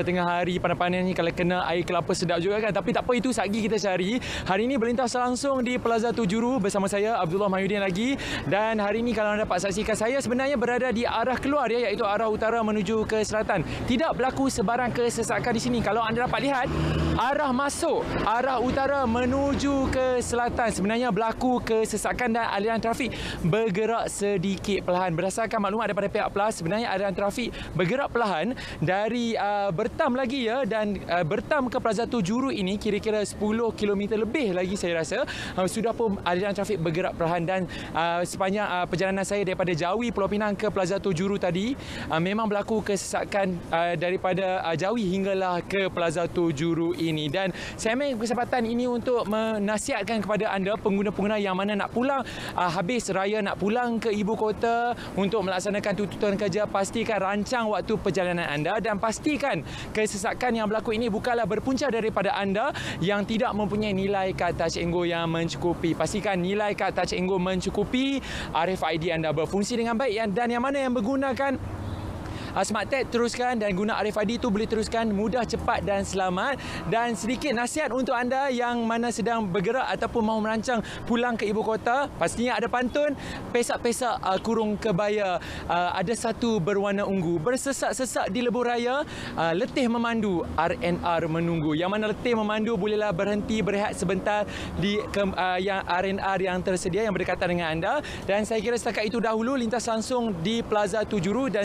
Tengah hari panas-panas ni kalau kena air kelapa sedap juga kan. Tapi tak apa itu sagi kita cari Hari ini berlintas langsung di Plaza Tujuru Bersama saya Abdullah Mahyudin lagi. Dan hari ini kalau anda dapat saksikan saya sebenarnya berada di arah keluar ya Iaitu arah utara menuju ke selatan. Tidak berlaku sebarang kesesakan di sini. Kalau anda dapat lihat Arah masuk Arah utara menuju ke selatan. Sebenarnya berlaku kesesakan dan aliran trafik Bergerak sedikit perlahan. Berdasarkan maklumat daripada pihak PLAS Sebenarnya aliran trafik bergerak perlahan Dari uh, bertam lagi ya. Dan uh, bertam ke Plaza Tujuru ini kira-kira 10 km lebih lagi saya rasa. Uh, sudah pun aliran trafik bergerak perlahan dan uh, sepanjang uh, perjalanan saya daripada Jawi Pulau Pinang ke Plaza Tujuru tadi uh, memang berlaku kesesakan uh, daripada uh, Jawi hinggalah ke Plaza Tujuru ini. Dan saya ambil kesempatan ini untuk menasihatkan kepada anda pengguna-pengguna yang mana nak pulang uh, habis raya nak pulang ke ibu kota untuk melaksanakan tuntutan kerja pastikan rancang waktu perjalanan anda dan pastikan kesesakan yang berlaku ini bukanlah berpunca daripada anda yang tidak mempunyai nilai kad touch and go yang mencukupi. Pastikan nilai kad touch and go mencukupi, RFID anda berfungsi dengan baik dan yang mana yang menggunakan uh, Smart Tag teruskan dan guna RFID itu boleh teruskan mudah, cepat dan selamat. Dan sedikit nasihat untuk anda yang mana sedang bergerak ataupun mahu merancang pulang ke ibu kota, pastinya ada pantun pesak-pesak uh, kurung kebaya. Uh, ada satu berwarna ungu, bersesak-sesak di lebuh raya, uh, letih memandu, RNR menunggu. Yang mana letih memandu bolehlah berhenti berehat sebentar di ke, uh, yang RNR yang tersedia yang berdekatan dengan anda. Dan saya kira setakat itu dahulu lintas langsung di Plaza Tujuru dan